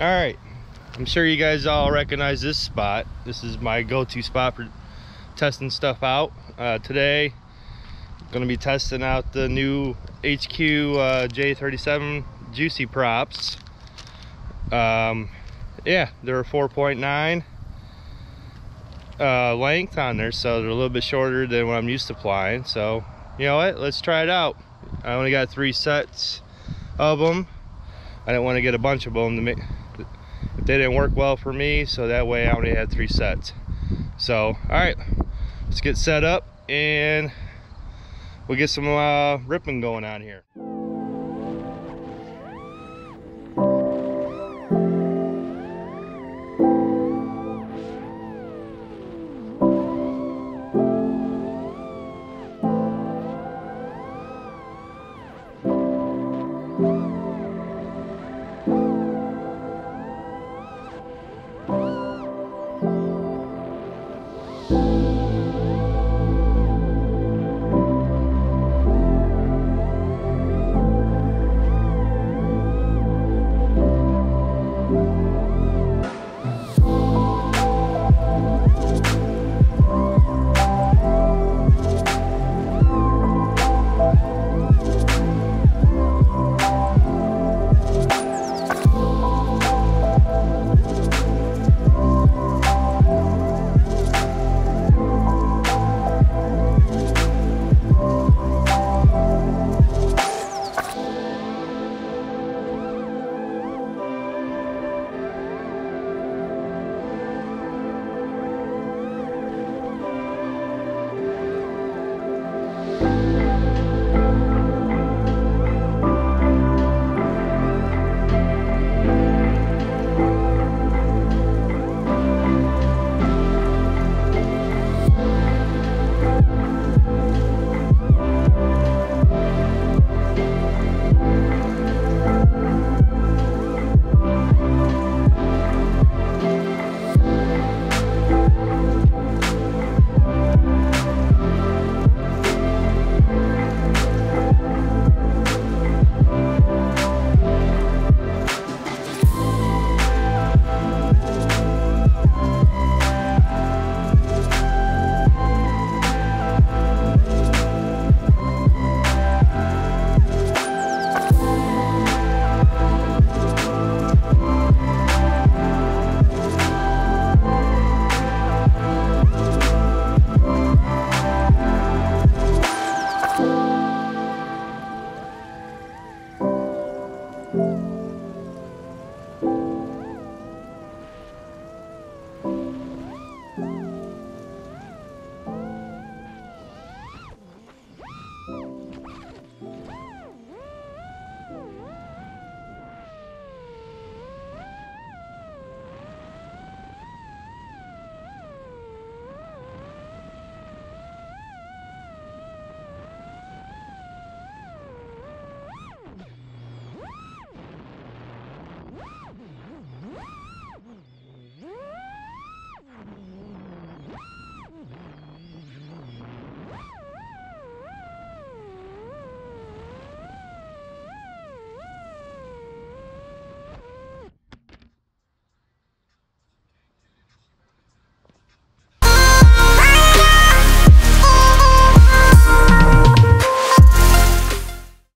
All right, I'm sure you guys all recognize this spot. This is my go-to spot for testing stuff out. Uh, today, gonna be testing out the new HQ uh, J37 Juicy Props. Um, yeah, they're a 4.9 uh, length on there, so they're a little bit shorter than what I'm used to flying. So, you know what, let's try it out. I only got three sets of them. I didn't want to get a bunch of them to make they didn't work well for me so that way I only had three sets. So all right let's get set up and we'll get some uh, ripping going on here